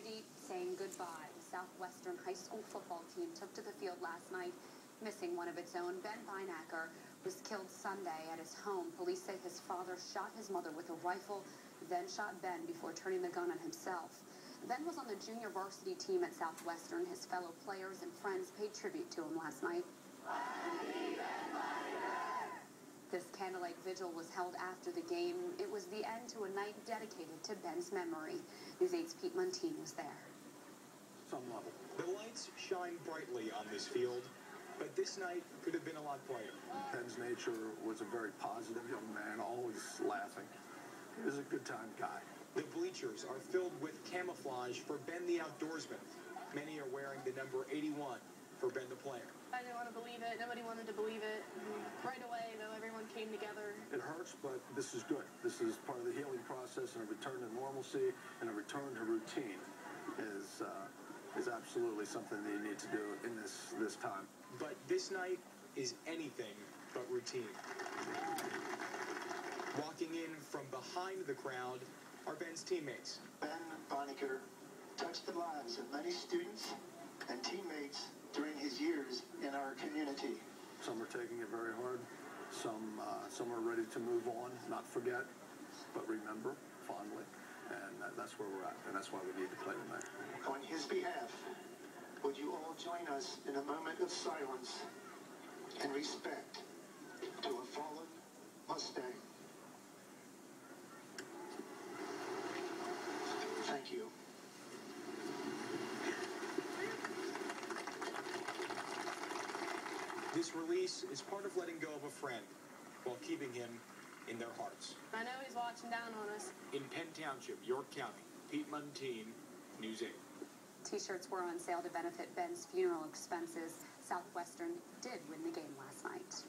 community saying goodbye. The Southwestern High School football team took to the field last night, missing one of its own. Ben Bynaker was killed Sunday at his home. Police say his father shot his mother with a rifle, then shot Ben before turning the gun on himself. Ben was on the junior varsity team at Southwestern. His fellow players and friends paid tribute to him last night. This candlelight vigil was held after the game. It was the end to a night dedicated to Ben's memory. News 8's Pete Montine was there. Some level. The lights shine brightly on this field, but this night could have been a lot brighter. Ben's nature was a very positive young man, always laughing. He was a good time guy. The bleachers are filled with camouflage for Ben the outdoorsman. Many are wearing the number 81 for Ben the player. I didn't want to believe it. Nobody wanted to believe it. And right away, though, everyone came together. It hurts, but this is good. This is part of the healing process, and a return to normalcy and a return to routine is uh, is absolutely something that you need to do in this this time. But this night is anything but routine. Walking in from behind the crowd are Ben's teammates. Ben Bynaker touched the lives of many students and teammates during his years in our community. Some are taking it very hard. Some are ready to move on, not forget, but remember fondly. And that, that's where we're at, and that's why we need to play tonight. On his behalf, would you all join us in a moment of silence and respect to a fallen Mustang? Thank you. This release is part of letting go of a friend while keeping him in their hearts. I know he's watching down on us. In Penn Township, York County, Pete Montine, News 8. T-shirts were on sale to benefit Ben's funeral expenses. Southwestern did win the game last night.